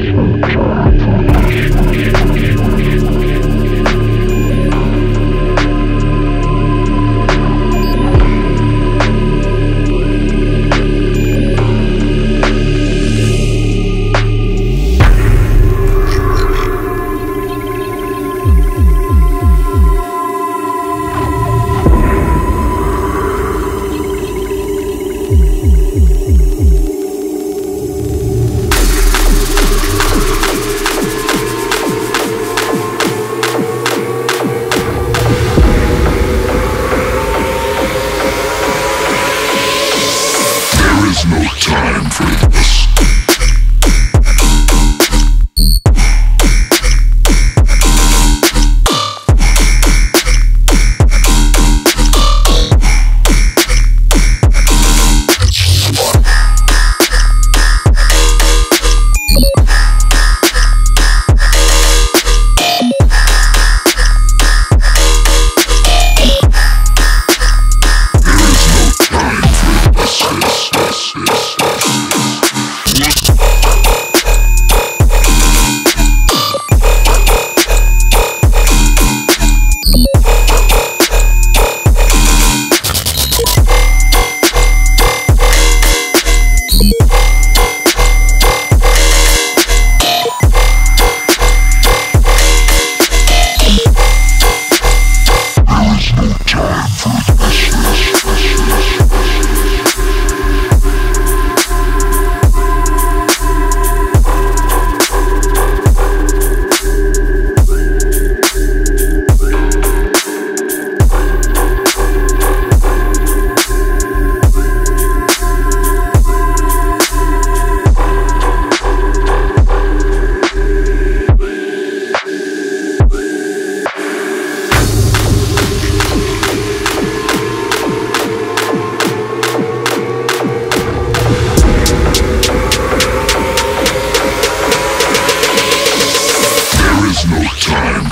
Música no time for this.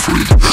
free.